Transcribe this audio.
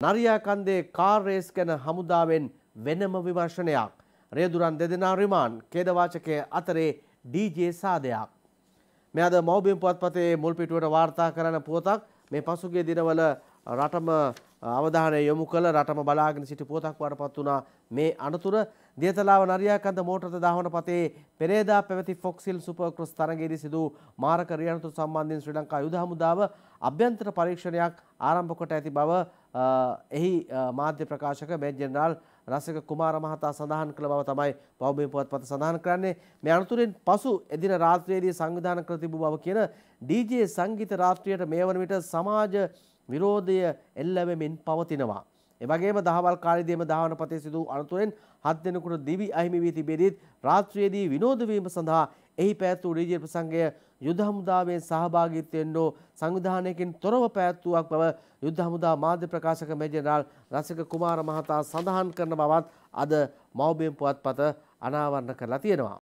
නරියා කන්දේ car raise ගැන හමුදාවෙන් වෙනම විමර්ශනයක්. රේදුරන් දෙදෙනා රිමාන් කේදවාචකය අතරේ ඩීජේ සාදයක්. මේ අද මෞබිම් පුවත්පතේ මුල් පිටුවට වාර්තා කරන පුවතක් මේ පසුගිය දිනවල රටම අවධානය යොමු කළ රටම බලාගෙන සිටි පුවතක් වඩපත් වුණා. මේ අනතුර දියතලාව නරියාකන්ද මෝටරත දාවන පතේ පෙරේදා පැවති ෆොක්සිල් සුපර් ක්‍රොස් තරගයේදී සිදු මාරක රියනතු සම්බන්ධයෙන් ශ්‍රී ලංකා යුද හමුදාව අභ්‍යන්තර පරීක්ෂණයක් ආරම්භ කොට ඇති බව එහි මාධ්‍ය ප්‍රකාශක මේජර් ජෙනරාල් රසික කුමාර මහතා සඳහන් කළ බව තමයි පෞද්ගලික පුවත්පත සඳහන් කරන්නේ. මේ අනතුරින් පසු එදින රාත්‍රියේදී සංවිධානය කර තිබූ බව කියන ඩීජේ සංගීත රාත්‍රියට මේ වන විට සමාජ විරෝධය එල්ල වෙමින් පවතිනවා එවැගේම දහවල් කාලයේදීම දහවනපතේ සිදු අනතුරෙන් හත් දෙනෙකුට දිවි අහිමි වී තිබෙදීත් රාත්‍රියේදී විනෝද වීම සඳහා එහි පැවැත් වූ රීජිය ප්‍රසංගය යුද හමුදාවේ සහභාගීත්වයෙන් හෝ සංවිධානයකින් තොරව පැවැත්වුවක් බව යුද හමුදා මාධ්‍ය ප්‍රකාශක මේජර් ජනරාල් රසික කුමාර මහතා සඳහන් කරන බවත් අද මව්බිම් පුවත්පත අනාවරණ කරලා තියෙනවා.